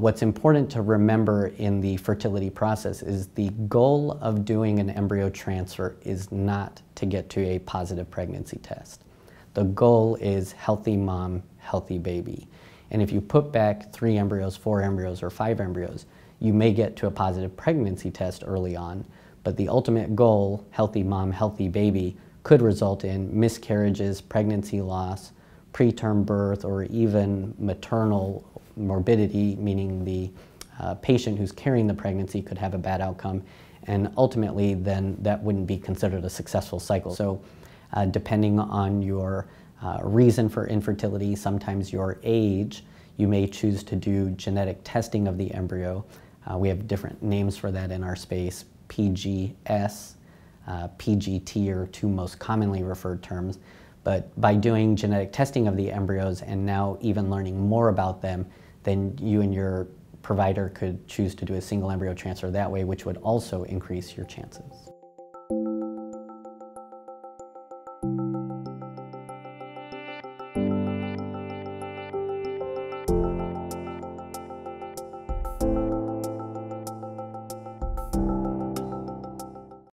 What's important to remember in the fertility process is the goal of doing an embryo transfer is not to get to a positive pregnancy test. The goal is healthy mom, healthy baby. And if you put back three embryos, four embryos, or five embryos, you may get to a positive pregnancy test early on, but the ultimate goal, healthy mom, healthy baby, could result in miscarriages, pregnancy loss, preterm birth, or even maternal morbidity, meaning the uh, patient who's carrying the pregnancy could have a bad outcome, and ultimately then that wouldn't be considered a successful cycle. So uh, depending on your uh, reason for infertility, sometimes your age, you may choose to do genetic testing of the embryo. Uh, we have different names for that in our space, PGS, uh, PGT are two most commonly referred terms. But by doing genetic testing of the embryos and now even learning more about them, then you and your provider could choose to do a single embryo transfer that way, which would also increase your chances.